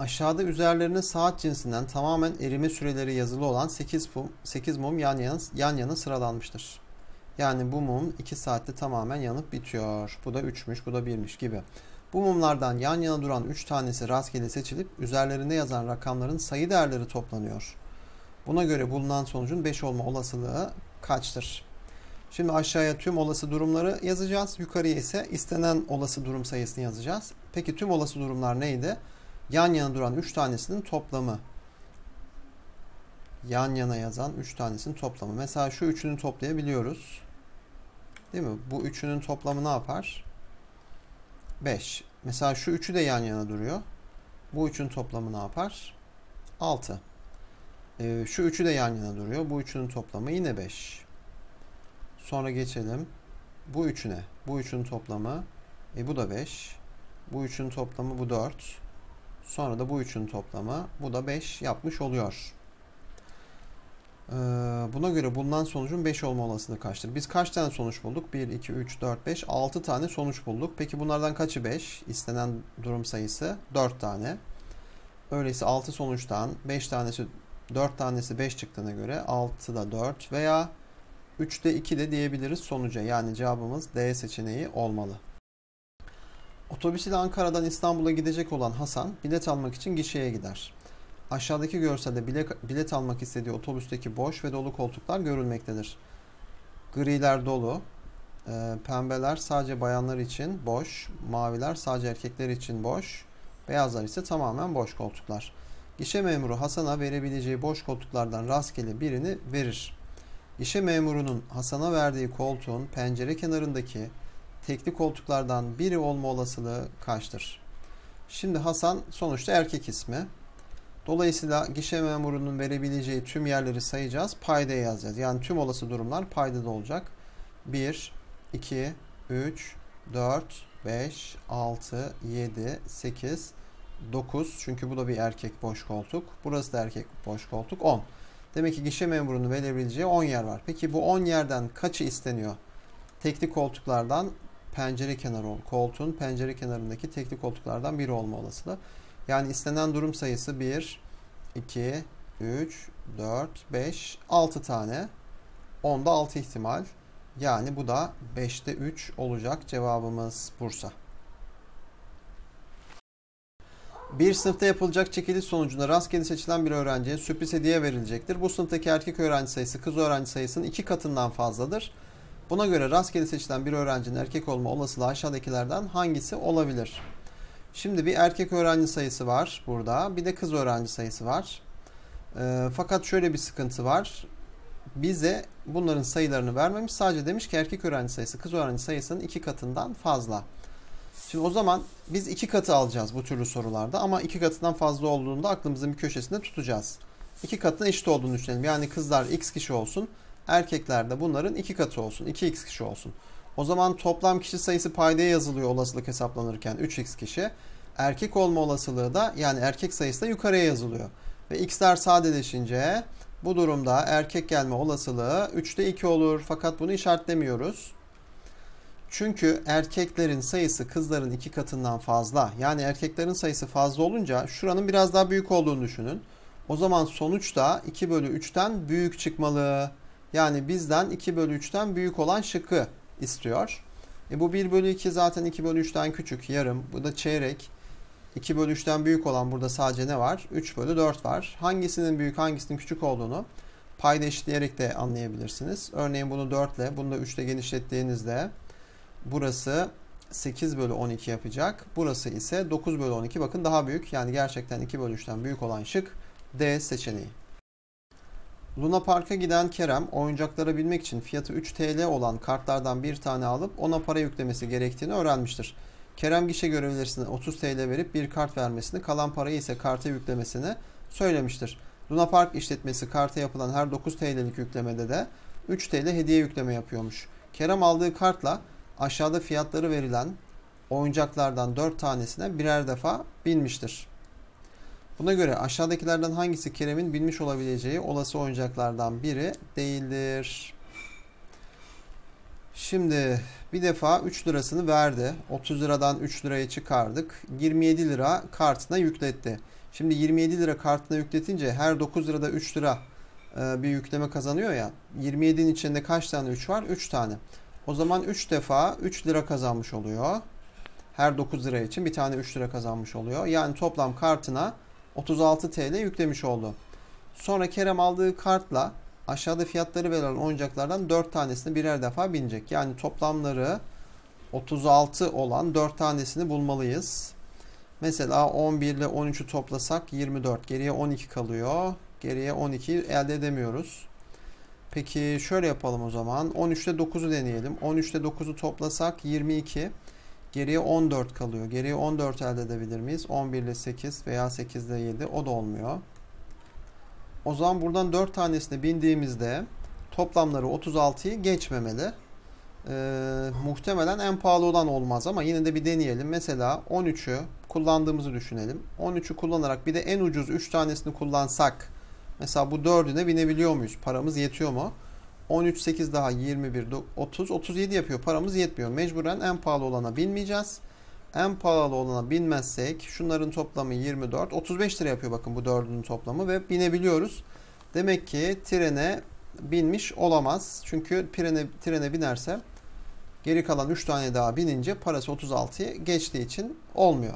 Aşağıda üzerlerine saat cinsinden tamamen erime süreleri yazılı olan 8 mum, 8 mum yan yana, yan yana sıralanmıştır. Yani bu mum 2 saatte tamamen yanıp bitiyor. Bu da 3'müş, bu da 1'miş gibi. Bu mumlardan yan yana duran 3 tanesi rastgele seçilip üzerlerinde yazan rakamların sayı değerleri toplanıyor. Buna göre bulunan sonucun 5 olma olasılığı kaçtır? Şimdi aşağıya tüm olası durumları yazacağız. Yukarıya ise istenen olası durum sayısını yazacağız. Peki tüm olası durumlar neydi? Yan yana duran 3 tanesinin toplamı. Yan yana yazan 3 tanesinin toplamı. Mesela şu üçünü toplayabiliyoruz. Değil mi? Bu üçünün toplamı ne yapar? 5. Mesela şu üçü de yan yana duruyor. Bu üçün toplamı ne yapar? 6. Ee, şu üçü de yan yana duruyor. Bu üçünün toplamı yine 5. Sonra geçelim. Bu üçüne. Bu üçün toplamı. E, bu da 5. Bu üçün toplamı bu 4. Sonra da bu üçün toplamı. Bu da 5 yapmış oluyor. Ee, buna göre bulunan sonucun 5 olma olasılığı kaçtır? Biz kaç tane sonuç bulduk? 1, 2, 3, 4, 5, 6 tane sonuç bulduk. Peki bunlardan kaçı 5? İstenen durum sayısı 4 tane. Öyleyse 6 sonuçtan 5 tanesi 4 tanesi 5 çıktığına göre 6 da 4 veya 3'te 2 de diyebiliriz sonuca. Yani cevabımız D seçeneği olmalı. Otobüs ile Ankara'dan İstanbul'a gidecek olan Hasan bilet almak için gişeye gider. Aşağıdaki görselde bilet, bilet almak istediği otobüsteki boş ve dolu koltuklar görülmektedir. Griler dolu, e, pembeler sadece bayanlar için boş, maviler sadece erkekler için boş, beyazlar ise tamamen boş koltuklar. Gişe memuru Hasan'a verebileceği boş koltuklardan rastgele birini verir. Gişe memurunun Hasan'a verdiği koltuğun pencere kenarındaki tekli koltuklardan biri olma olasılığı kaçtır? Şimdi Hasan sonuçta erkek ismi. Dolayısıyla gişe memurunun verebileceği tüm yerleri sayacağız. Paydaya yazacağız. Yani tüm olası durumlar paydada olacak. 1, 2, 3, 4, 5, 6, 7, 8, 9. Çünkü bu da bir erkek boş koltuk. Burası da erkek boş koltuk. 10. Demek ki gişe memurunun verebileceği 10 yer var. Peki bu 10 yerden kaçı isteniyor? Tekli koltuklardan pencere kenarı ol. Koltuğun pencere kenarındaki tekli koltuklardan biri olma olasılığı. Yani istenen durum sayısı 1, 2, 3, 4, 5, 6 tane. 10'da 6 ihtimal. Yani bu da 5'te 3 olacak. Cevabımız Bursa. Bir sınıfta yapılacak çekiliş sonucunda rastgele seçilen bir öğrenciye sürpriz hediye verilecektir. Bu sınıftaki erkek öğrenci sayısı kız öğrenci sayısının iki katından fazladır. Buna göre rastgele seçilen bir öğrencinin erkek olma olasılığı aşağıdakilerden hangisi olabilir? Şimdi bir erkek öğrenci sayısı var burada. Bir de kız öğrenci sayısı var. E, fakat şöyle bir sıkıntı var. Bize bunların sayılarını vermemiş. Sadece demiş ki erkek öğrenci sayısı kız öğrenci sayısının iki katından fazla. Şimdi o zaman biz iki katı alacağız bu türlü sorularda. Ama iki katından fazla olduğunda aklımızın bir köşesinde tutacağız. İki katına eşit olduğunu düşünelim. Yani kızlar x kişi olsun. Erkekler de bunların iki katı olsun. 2x kişi olsun. O zaman toplam kişi sayısı paydaya yazılıyor olasılık hesaplanırken 3x kişi. Erkek olma olasılığı da yani erkek sayısı da yukarıya yazılıyor. Ve x'ler sadeleşince bu durumda erkek gelme olasılığı 3'te 2 olur. Fakat bunu işaretlemiyoruz. Çünkü erkeklerin sayısı kızların iki katından fazla. Yani erkeklerin sayısı fazla olunca şuranın biraz daha büyük olduğunu düşünün. O zaman sonuç da 2 bölü 3'ten büyük çıkmalı. Yani bizden 2 bölü 3'ten büyük olan şıkkı istiyor. E bu 1 bölü 2 zaten 2 bölü 3'ten küçük yarım. Bu da çeyrek. 2 bölü 3'ten büyük olan burada sadece ne var? 3 bölü 4 var. Hangisinin büyük hangisinin küçük olduğunu payda eşitleyerek de anlayabilirsiniz. Örneğin bunu 4 ile bunu da 3 ile genişlettiğinizde burası 8 bölü 12 yapacak. Burası ise 9 bölü 12. Bakın daha büyük. Yani gerçekten 2 bölü 3'ten büyük olan şık D seçeneği. Luna Park'a giden Kerem oyuncaklara binmek için fiyatı 3 TL olan kartlardan bir tane alıp ona para yüklemesi gerektiğini öğrenmiştir. Kerem gişe görevlisine 30 TL verip bir kart vermesini, kalan parayı ise karta yüklemesini söylemiştir. Luna Park işletmesi karta yapılan her 9 TL'lik yüklemede de 3 TL hediye yükleme yapıyormuş. Kerem aldığı kartla aşağıda fiyatları verilen oyuncaklardan 4 tanesine birer defa binmiştir. Buna göre aşağıdakilerden hangisi Kerem'in bilmiş olabileceği olası oyuncaklardan biri değildir? Şimdi Bir defa 3 lirasını verdi. 30 liradan 3 liraya çıkardık. 27 lira kartına yükletti. Şimdi 27 lira kartına yükletince her 9 lirada 3 lira e, bir yükleme kazanıyor ya. 27'nin içinde kaç tane 3 var? 3 tane. O zaman 3 defa 3 lira kazanmış oluyor. Her 9 lira için bir tane 3 lira kazanmış oluyor. Yani toplam kartına 36 TL yüklemiş oldu. Sonra Kerem aldığı kartla aşağıda fiyatları verilen oyuncaklardan 4 tanesini birer defa binecek. Yani toplamları 36 olan 4 tanesini bulmalıyız. Mesela 11 ile 13'ü toplasak 24. Geriye 12 kalıyor. Geriye 12 elde edemiyoruz. Peki şöyle yapalım o zaman. 13 ile 9'u deneyelim. 13 ile 9'u toplasak 22. Geriye 14 kalıyor. Geriye 14 elde edebilir miyiz? 11 ile 8 veya 8 ile 7 o da olmuyor. O zaman buradan 4 tanesine bindiğimizde toplamları 36'yı geçmemeli. Ee, muhtemelen en pahalı olan olmaz ama yine de bir deneyelim. Mesela 13'ü kullandığımızı düşünelim. 13'ü kullanarak bir de en ucuz 3 tanesini kullansak mesela bu 4'üne binebiliyor muyuz? Paramız yetiyor mu? 13, 8 daha 21, 30, 37 yapıyor. Paramız yetmiyor. Mecburen en pahalı olana binmeyeceğiz. En pahalı olana binmezsek şunların toplamı 24. 35 lira yapıyor bakın bu dördünün toplamı ve binebiliyoruz. Demek ki trene binmiş olamaz. Çünkü trene, trene binerse geri kalan 3 tane daha binince parası 36'yı geçtiği için olmuyor.